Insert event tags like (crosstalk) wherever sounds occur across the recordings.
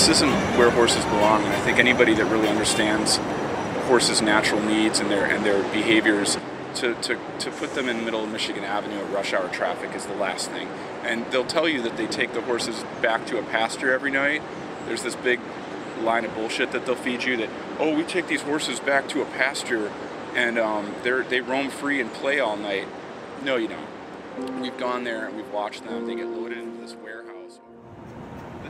this isn't where horses belong, and I think anybody that really understands horses' natural needs and their and their behaviors to, to, to put them in the middle of Michigan Avenue at rush hour traffic is the last thing. And they'll tell you that they take the horses back to a pasture every night. There's this big line of bullshit that they'll feed you that, oh, we take these horses back to a pasture and um, they they roam free and play all night. No, you don't. We've gone there and we've watched them. They get loaded into this warehouse.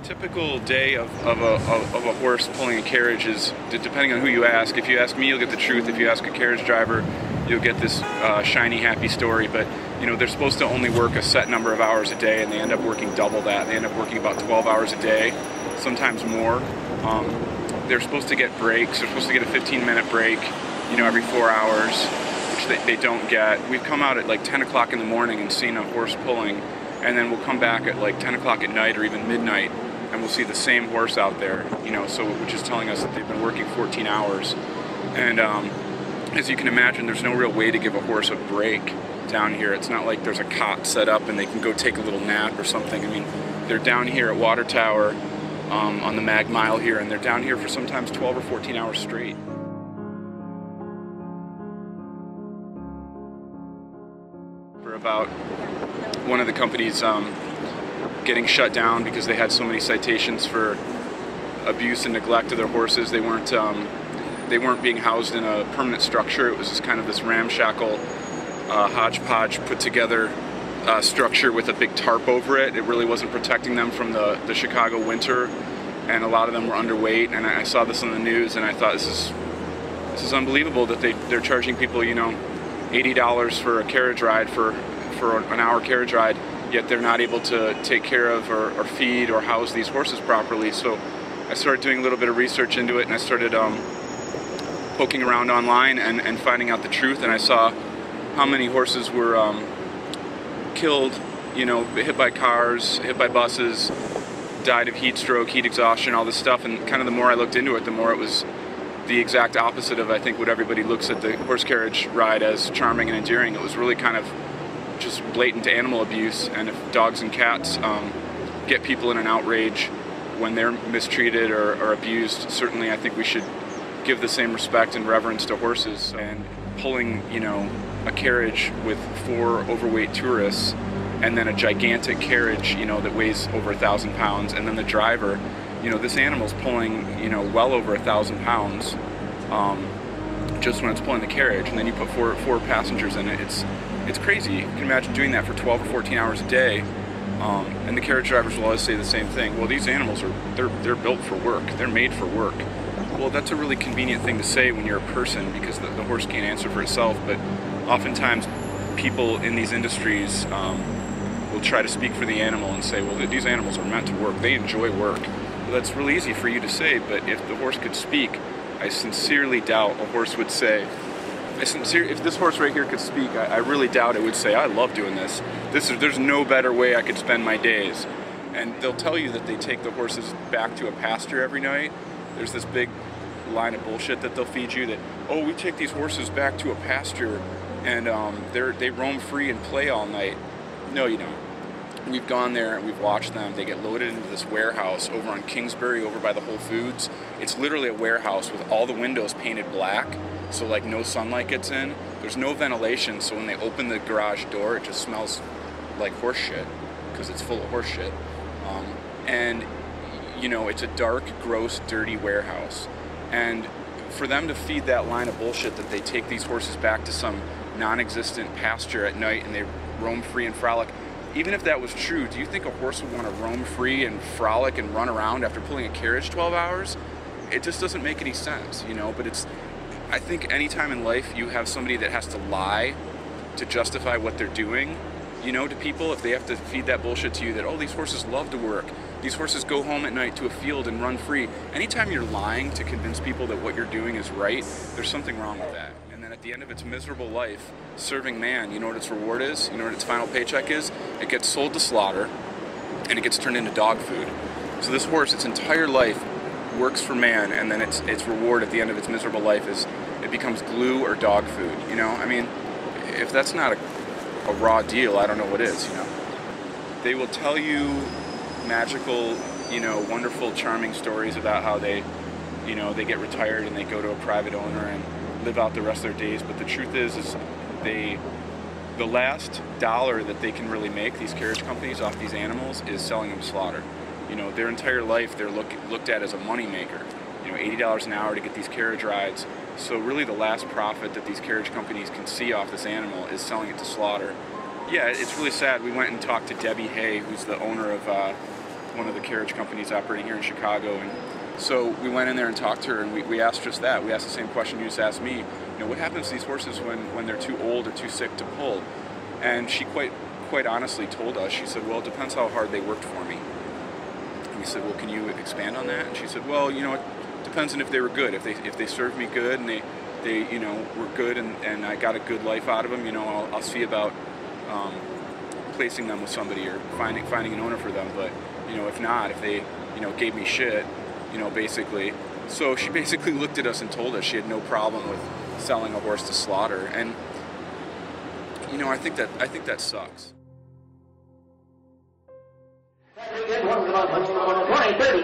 Typical day of, of, a, of a horse pulling a carriage is, depending on who you ask, if you ask me, you'll get the truth. If you ask a carriage driver, you'll get this uh, shiny, happy story. But you know, they're supposed to only work a set number of hours a day, and they end up working double that. They end up working about 12 hours a day, sometimes more. Um, they're supposed to get breaks. They're supposed to get a 15-minute break, you know, every four hours, which they, they don't get. We've come out at like 10 o'clock in the morning and seen a horse pulling, and then we'll come back at like 10 o'clock at night or even midnight, and we'll see the same horse out there, you know, so which is telling us that they've been working 14 hours, and um, as you can imagine, there's no real way to give a horse a break down here. It's not like there's a cot set up and they can go take a little nap or something. I mean, they're down here at Water Tower um, on the Mag Mile here, and they're down here for sometimes 12 or 14 hours straight. For about one of the companies um, getting shut down because they had so many citations for abuse and neglect of their horses. They weren't um, they weren't being housed in a permanent structure. It was just kind of this ramshackle, uh, hodgepodge put together uh, structure with a big tarp over it. It really wasn't protecting them from the, the Chicago winter, and a lot of them were underweight. And I saw this on the news, and I thought this is this is unbelievable that they they're charging people, you know, eighty dollars for a carriage ride for for an hour carriage ride, yet they're not able to take care of or, or feed or house these horses properly. So I started doing a little bit of research into it, and I started. Um, poking around online and, and finding out the truth, and I saw how many horses were um, killed, you know, hit by cars, hit by buses, died of heat stroke, heat exhaustion, all this stuff. And kind of the more I looked into it, the more it was the exact opposite of I think what everybody looks at the horse carriage ride as charming and endearing. It was really kind of just blatant animal abuse. And if dogs and cats um, get people in an outrage when they're mistreated or, or abused, certainly I think we should give the same respect and reverence to horses. And pulling, you know, a carriage with four overweight tourists and then a gigantic carriage, you know, that weighs over a thousand pounds, and then the driver, you know, this animal's pulling, you know, well over a thousand pounds, um, just when it's pulling the carriage, and then you put four four passengers in it. It's it's crazy. You can imagine doing that for 12 or 14 hours a day. Um, and the carriage drivers will always say the same thing. Well, these animals are they're they're built for work. They're made for work. Well, that's a really convenient thing to say when you're a person because the, the horse can't answer for itself. But oftentimes, people in these industries um, will try to speak for the animal and say, well, these animals are meant to work. They enjoy work. Well, that's really easy for you to say, but if the horse could speak, I sincerely doubt a horse would say, if this horse right here could speak, I, I really doubt it would say, I love doing this. This is, there's no better way I could spend my days. And they'll tell you that they take the horses back to a pasture every night. There's this big line of bullshit that they'll feed you that oh we take these horses back to a pasture and um, they they roam free and play all night. No, you don't. We've gone there and we've watched them. They get loaded into this warehouse over on Kingsbury, over by the Whole Foods. It's literally a warehouse with all the windows painted black, so like no sunlight gets in. There's no ventilation, so when they open the garage door, it just smells like horse shit because it's full of horse shit. Um, and you know, it's a dark, gross, dirty warehouse. And for them to feed that line of bullshit that they take these horses back to some non-existent pasture at night and they roam free and frolic, even if that was true, do you think a horse would want to roam free and frolic and run around after pulling a carriage 12 hours? It just doesn't make any sense, you know, but it's I think anytime in life you have somebody that has to lie to justify what they're doing, you know, to people, if they have to feed that bullshit to you that, oh, these horses love to work, these horses go home at night to a field and run free. Anytime you're lying to convince people that what you're doing is right, there's something wrong with that. And then at the end of its miserable life, serving man, you know what its reward is? You know what its final paycheck is? It gets sold to slaughter and it gets turned into dog food. So this horse, its entire life, works for man, and then its its reward at the end of its miserable life is it becomes glue or dog food. You know, I mean, if that's not a a raw deal, I don't know what is, you know. They will tell you magical you know, wonderful, charming stories about how they, you know, they get retired and they go to a private owner and live out the rest of their days. But the truth is, is they, the last dollar that they can really make, these carriage companies, off these animals is selling them slaughter. You know, their entire life they're look, looked at as a money maker. You know, $80 an hour to get these carriage rides. So really the last profit that these carriage companies can see off this animal is selling it to slaughter. Yeah, it's really sad. We went and talked to Debbie Hay, who's the owner of uh, one of the carriage companies operating here in Chicago. And so we went in there and talked to her, and we, we asked just that. We asked the same question you just asked me. You know, what happens to these horses when, when they're too old or too sick to pull? And she quite quite honestly told us, she said, well, it depends how hard they worked for me. And we said, well, can you expand on that? And she said, well, you know, depends on if they were good. If they if they served me good and they, they you know, were good and, and I got a good life out of them, you know, I'll, I'll see about um, placing them with somebody or finding finding an owner for them. But you know, if not, if they you know gave me shit, you know, basically. So she (laughs) basically looked at us and told us she had no problem with selling a horse to slaughter, and you know, I think that I think that sucks. 20, 30,